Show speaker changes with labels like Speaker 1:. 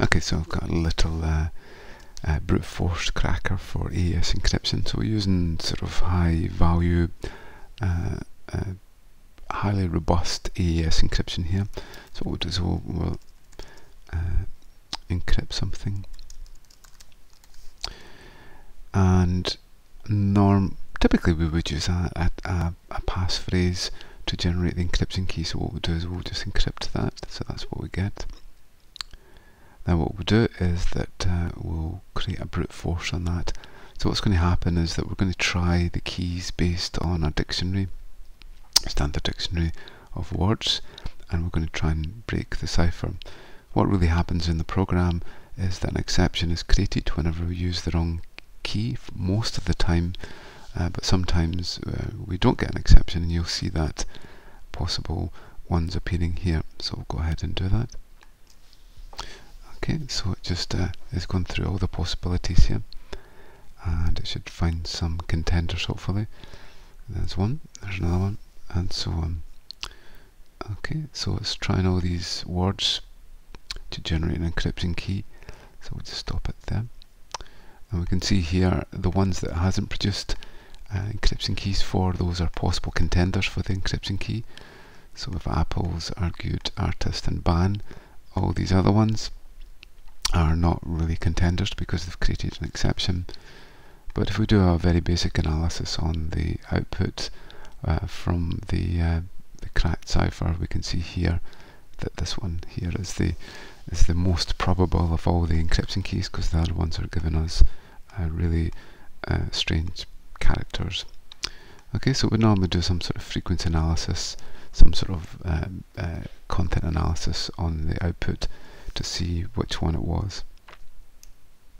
Speaker 1: Okay, so I've got a little uh, uh, brute force cracker for AES encryption. So we're using sort of high value, uh, uh, highly robust AES encryption here. So what we'll do is we'll, we'll uh, encrypt something. And norm typically we would use a, a, a, a passphrase to generate the encryption key. So what we'll do is we'll just encrypt that. So that's what we get. Now what we'll do is that uh, we'll create a brute force on that. So what's going to happen is that we're going to try the keys based on a dictionary, standard dictionary of words, and we're going to try and break the cipher. What really happens in the program is that an exception is created whenever we use the wrong key most of the time, uh, but sometimes uh, we don't get an exception and you'll see that possible ones appearing here. So we'll go ahead and do that. Okay, so it just uh, is going through all the possibilities here and it should find some contenders hopefully. There's one, there's another one, and so on. Okay, so it's trying all these words to generate an encryption key. So we'll just stop it there. And we can see here the ones that hasn't produced uh, encryption keys for, those are possible contenders for the encryption key. So have apples, argued, artist and ban. All these other ones are not really contenders because they've created an exception. But if we do a very basic analysis on the output uh, from the, uh, the cracked cipher, we can see here that this one here is the is the most probable of all the encryption keys because the other ones are giving us uh, really uh, strange characters. Okay, so we normally do some sort of frequency analysis, some sort of um, content analysis on the output to see which one it was.